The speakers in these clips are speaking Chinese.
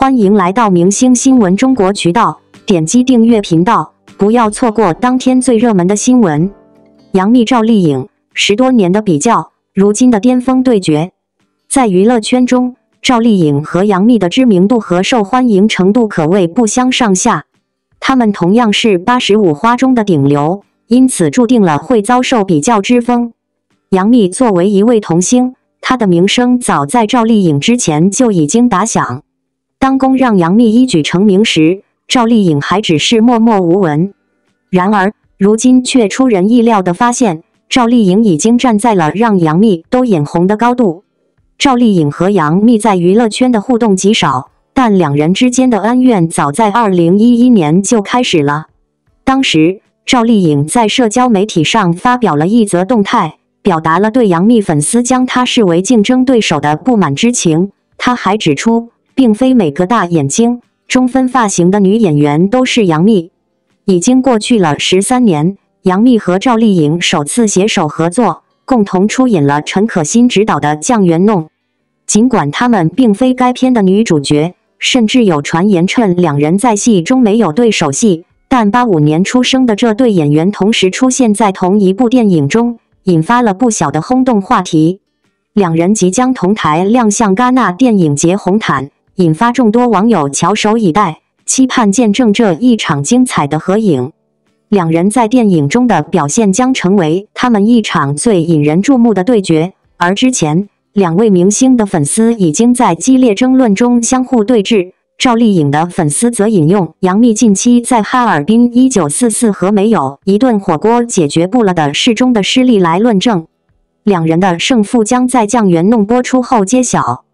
欢迎来到明星新闻中国渠道，点击订阅频道，不要错过当天最热门的新闻。杨幂赵丽颖十多年的比较，如今的巅峰对决，在娱乐圈中，赵丽颖和杨幂的知名度和受欢迎程度可谓不相上下。她们同样是八十五花中的顶流，因此注定了会遭受比较之风。杨幂作为一位童星，她的名声早在赵丽颖之前就已经打响。当公让杨幂一举成名时，赵丽颖还只是默默无闻。然而，如今却出人意料的发现，赵丽颖已经站在了让杨幂都眼红的高度。赵丽颖和杨幂在娱乐圈的互动极少，但两人之间的恩怨早在2011年就开始了。当时，赵丽颖在社交媒体上发表了一则动态，表达了对杨幂粉丝将她视为竞争对手的不满之情。她还指出。并非每个大眼睛、中分发型的女演员都是杨幂。已经过去了十三年，杨幂和赵丽颖首次携手合作，共同出演了陈可辛执导的《酱园弄》。尽管她们并非该片的女主角，甚至有传言称两人在戏中没有对手戏，但八五年出生的这对演员同时出现在同一部电影中，引发了不小的轰动话题。两人即将同台亮相戛纳电影节红毯。引发众多网友翘首以待，期盼见证这一场精彩的合影。两人在电影中的表现将成为他们一场最引人注目的对决。而之前，两位明星的粉丝已经在激烈争论中相互对峙。赵丽颖的粉丝则引用杨幂近期在哈尔滨一九四四和没有一顿火锅解决不了的事中的失利来论证。两人的胜负将在《酱园弄》播出后揭晓。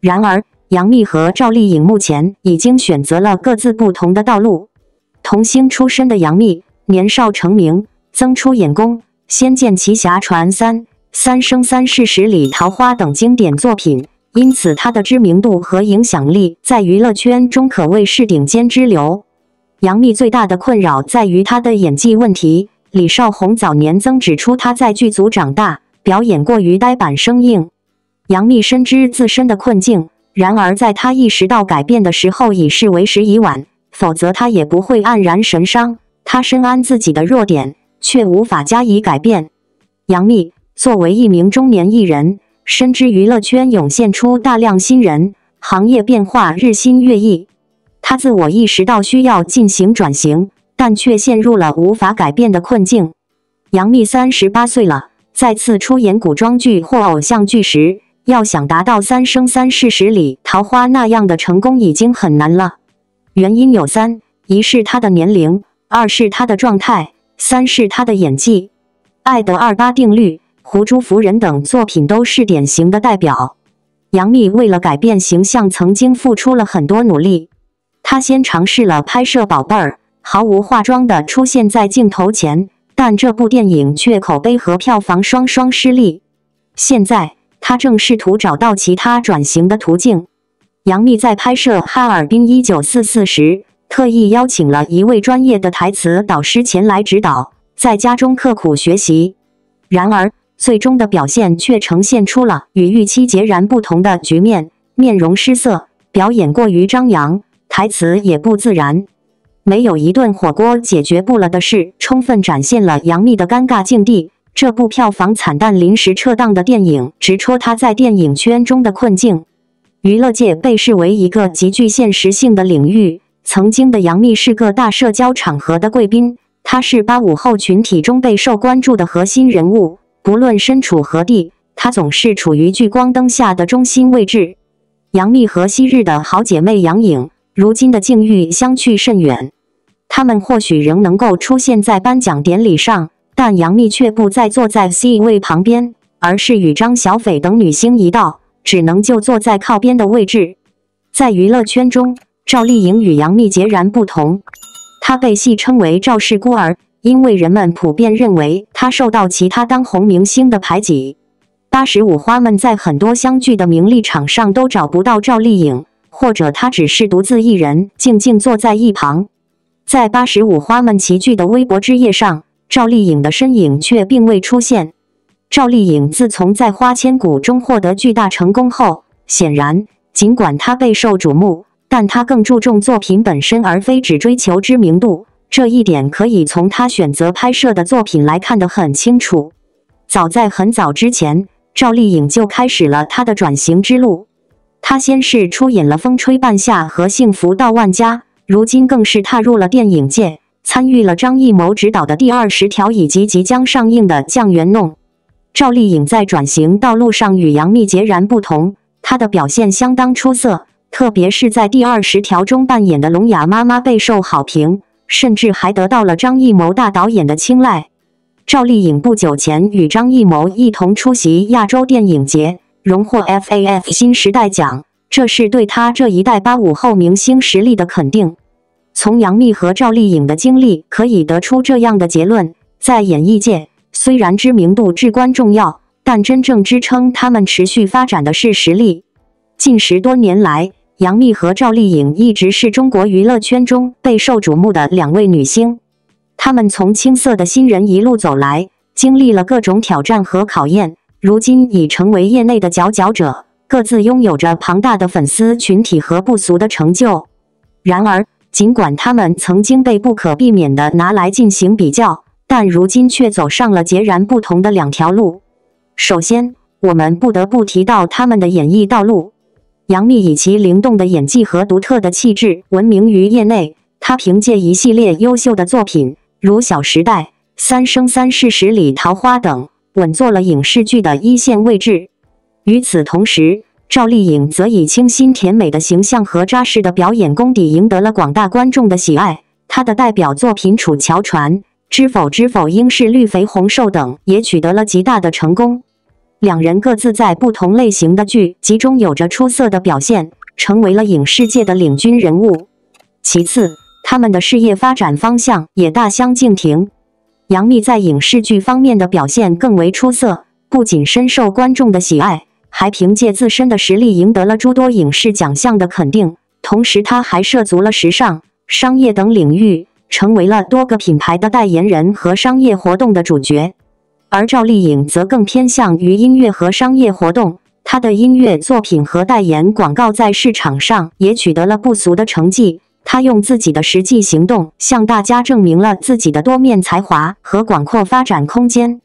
然而，杨幂和赵丽颖目前已经选择了各自不同的道路。童星出身的杨幂，年少成名，曾出演功《仙剑奇侠传三》《三生三世十里桃花》等经典作品，因此她的知名度和影响力在娱乐圈中可谓是顶尖之流。杨幂最大的困扰在于她的演技问题。李少红早年曾指出她在剧组长大，表演过于呆板生硬。杨幂深知自身的困境。然而，在他意识到改变的时候，已是为时已晚。否则，他也不会黯然神伤。他深谙自己的弱点，却无法加以改变。杨幂作为一名中年艺人，深知娱乐圈涌现出大量新人，行业变化日新月异。他自我意识到需要进行转型，但却陷入了无法改变的困境。杨幂三十八岁了，再次出演古装剧或偶像剧时。要想达到《三生三世十里桃花》那样的成功，已经很难了。原因有三：一是他的年龄，二是他的状态，三是他的演技。《爱的二八定律》《胡珠夫人》等作品都是典型的代表。杨幂为了改变形象，曾经付出了很多努力。她先尝试了拍摄《宝贝儿》，毫无化妆的出现在镜头前，但这部电影却口碑和票房双双失利。现在。他正试图找到其他转型的途径。杨幂在拍摄《哈尔滨一九四四》时，特意邀请了一位专业的台词导师前来指导，在家中刻苦学习。然而，最终的表现却呈现出了与预期截然不同的局面：面容失色，表演过于张扬，台词也不自然。没有一顿火锅解决不了的事，充分展现了杨幂的尴尬境地。这部票房惨淡、临时撤档的电影，直戳他在电影圈中的困境。娱乐界被视为一个极具现实性的领域，曾经的杨幂是个大社交场合的贵宾，她是八五后群体中备受关注的核心人物。不论身处何地，她总是处于聚光灯下的中心位置。杨幂和昔日的好姐妹杨颖，如今的境遇相去甚远。她们或许仍能够出现在颁奖典礼上。但杨幂却不再坐在 C 位旁边，而是与张小斐等女星一道，只能就坐在靠边的位置。在娱乐圈中，赵丽颖与杨幂截然不同，她被戏称为“赵氏孤儿”，因为人们普遍认为她受到其他当红明星的排挤。八十五花们在很多相聚的名利场上都找不到赵丽颖，或者她只是独自一人静静坐在一旁。在八十五花们齐聚的微博之夜上。赵丽颖的身影却并未出现。赵丽颖自从在《花千骨》中获得巨大成功后，显然尽管她备受瞩目，但她更注重作品本身，而非只追求知名度。这一点可以从她选择拍摄的作品来看得很清楚。早在很早之前，赵丽颖就开始了她的转型之路。她先是出演了《风吹半夏》和《幸福到万家》，如今更是踏入了电影界，参与了张艺谋执导的《第二十条》以及即将上映的《酱园弄》。赵丽颖在转型道路上与杨幂截然不同，她的表现相当出色，特别是在《第二十条》中扮演的聋哑妈妈备受好评。甚至还得到了张艺谋大导演的青睐。赵丽颖不久前与张艺谋一同出席亚洲电影节，荣获 FAF 新时代奖，这是对她这一代八五后明星实力的肯定。从杨幂和赵丽颖的经历可以得出这样的结论：在演艺界，虽然知名度至关重要，但真正支撑他们持续发展的是实力。近十多年来，杨幂和赵丽颖一直是中国娱乐圈中备受瞩目的两位女星。她们从青涩的新人一路走来，经历了各种挑战和考验，如今已成为业内的佼佼者，各自拥有着庞大的粉丝群体和不俗的成就。然而，尽管他们曾经被不可避免地拿来进行比较，但如今却走上了截然不同的两条路。首先，我们不得不提到他们的演艺道路。杨幂以其灵动的演技和独特的气质闻名于业内。她凭借一系列优秀的作品，如《小时代》《三生三世十里桃花》等，稳坐了影视剧的一线位置。与此同时，赵丽颖则以清新甜美的形象和扎实的表演功底，赢得了广大观众的喜爱。她的代表作品《楚乔传》《知否知否应是绿肥红瘦》等，也取得了极大的成功。两人各自在不同类型的剧集中有着出色的表现，成为了影视界的领军人物。其次，他们的事业发展方向也大相径庭。杨幂在影视剧方面的表现更为出色，不仅深受观众的喜爱，还凭借自身的实力赢得了诸多影视奖项的肯定。同时，她还涉足了时尚、商业等领域，成为了多个品牌的代言人和商业活动的主角。而赵丽颖则更偏向于音乐和商业活动，她的音乐作品和代言广告在市场上也取得了不俗的成绩。她用自己的实际行动向大家证明了自己的多面才华和广阔发展空间。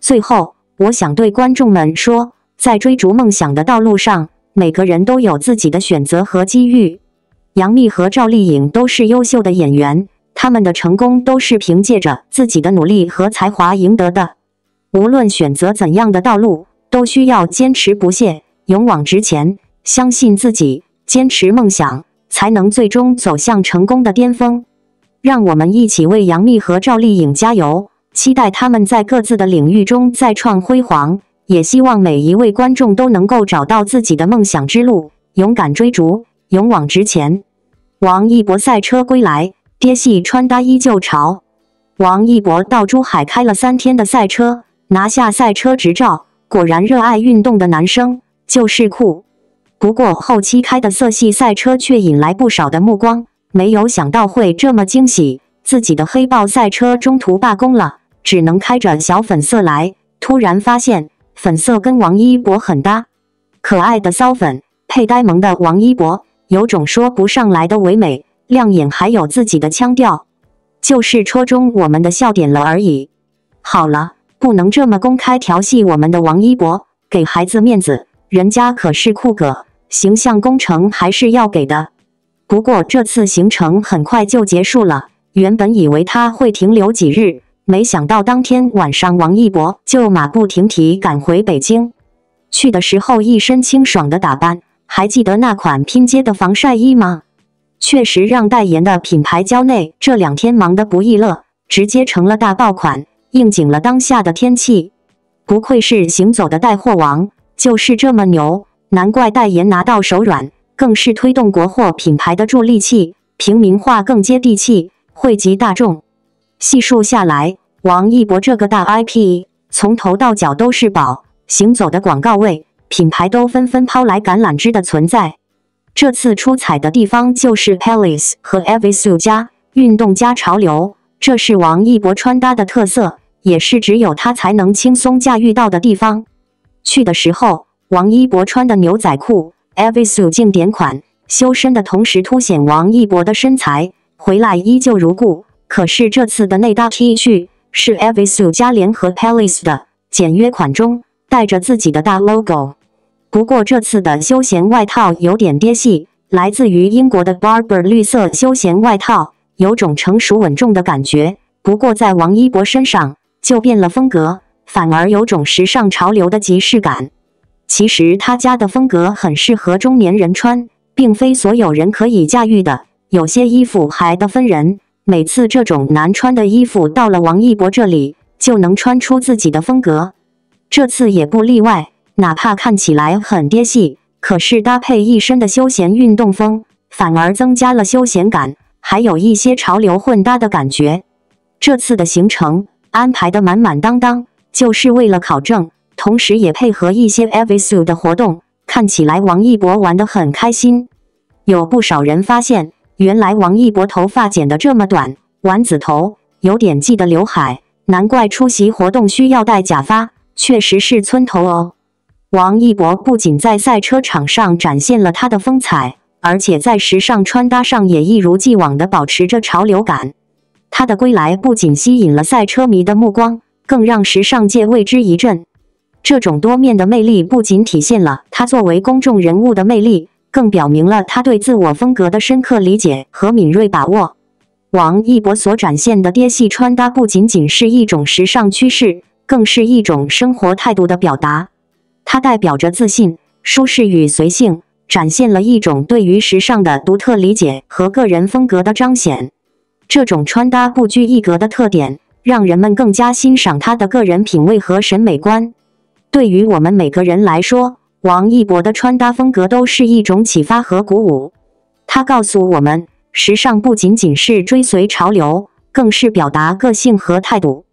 最后，我想对观众们说，在追逐梦想的道路上，每个人都有自己的选择和机遇。杨幂和赵丽颖都是优秀的演员，他们的成功都是凭借着自己的努力和才华赢得的。无论选择怎样的道路，都需要坚持不懈，勇往直前，相信自己，坚持梦想，才能最终走向成功的巅峰。让我们一起为杨幂和赵丽颖加油，期待他们在各自的领域中再创辉煌。也希望每一位观众都能够找到自己的梦想之路，勇敢追逐，勇往直前。王一博赛车归来，爹系穿搭依旧潮。王一博到珠海开了三天的赛车。拿下赛车执照，果然热爱运动的男生就是酷。不过后期开的色系赛车却引来不少的目光，没有想到会这么惊喜。自己的黑豹赛车中途罢工了，只能开着小粉色来。突然发现粉色跟王一博很搭，可爱的骚粉配呆萌的王一博，有种说不上来的唯美、亮眼，还有自己的腔调，就是戳中我们的笑点了而已。好了。不能这么公开调戏我们的王一博，给孩子面子，人家可是酷哥，形象工程还是要给的。不过这次行程很快就结束了，原本以为他会停留几日，没想到当天晚上王一博就马不停蹄赶回北京。去的时候一身清爽的打扮，还记得那款拼接的防晒衣吗？确实让代言的品牌蕉内这两天忙得不亦乐，直接成了大爆款。应景了当下的天气，不愧是行走的带货王，就是这么牛，难怪代言拿到手软，更是推动国货品牌的助力器，平民化更接地气，惠及大众。细数下来，王一博这个大 IP，从头到脚都是宝，行走的广告位，品牌都纷纷抛来橄榄枝的存在。这次出彩的地方就是 Palace 和 Evisu 加运动加潮流，这是王一博穿搭的特色。也是只有他才能轻松驾驭到的地方。去的时候，王一博穿的牛仔裤 Evisu 经典款，修身的同时凸显王一博的身材，回来依旧如故。可是这次的内搭 T 恤是 Evisu 加联合 Palace 的简约款中带着自己的大 logo。不过这次的休闲外套有点跌系，来自于英国的 Barber 绿色休闲外套，有种成熟稳重的感觉。不过在王一博身上就变了风格，反而有种时尚潮流的即视感。其实他家的风格很适合中年人穿，并非所有人可以驾驭的。有些衣服还得分人，每次这种难穿的衣服到了王一博这里，就能穿出自己的风格。这次也不例外，哪怕看起来很爹系，可是搭配一身的休闲运动风，反而增加了休闲感，还有一些潮流混搭的感觉。这次的行程安排的满满当当，就是为了考证，同时也配合一些 Evisu 的活动。看起来王一博玩得很开心。有不少人发现，原来王一博头发剪得这么短，丸子头，有点记的刘海，难怪出席活动需要戴假发，确实是村头哦。王一博不仅在赛车场上展现了他的风采，而且在时尚穿搭上也一如既往地保持着潮流感。他的归来不仅吸引了赛车迷的目光，更让时尚界为之一振。这种多面的魅力不仅体现了他作为公众人物的魅力，更表明了他对自我风格的深刻理解和敏锐把握。王一博所展现的爹系穿搭不仅仅是一种时尚趋势，更是一种生活态度的表达。它代表着自信、舒适与随性，展现了一种对于时尚的独特理解和个人风格的彰显。这种穿搭不拘一格的特点，让人们更加欣赏他的个人品味和审美观。对于我们每个人来说，王一博的穿搭风格都是一种启发和鼓舞。他告诉我们，时尚不仅仅是追随潮流，更是表达个性和态度。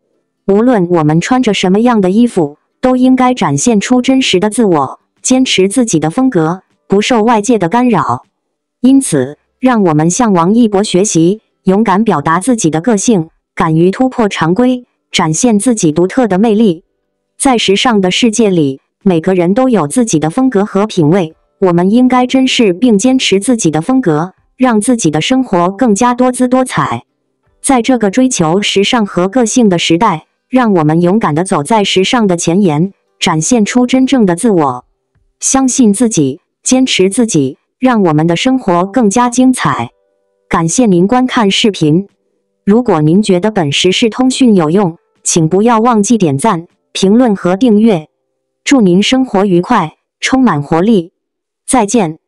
无论我们穿着什么样的衣服，都应该展现出真实的自我，坚持自己的风格，不受外界的干扰。因此，让我们向王一博学习。勇敢表达自己的个性，敢于突破常规，展现自己独特的魅力。在时尚的世界里，每个人都有自己的风格和品味。我们应该珍视并坚持自己的风格，让自己的生活更加多姿多彩。在这个追求时尚和个性的时代，让我们勇敢地走在时尚的前沿，展现出真正的自我。相信自己，坚持自己，让我们的生活更加精彩。感谢您观看视频。如果您觉得本时事通讯有用，请不要忘记点赞、评论和订阅。祝您生活愉快，充满活力。再见。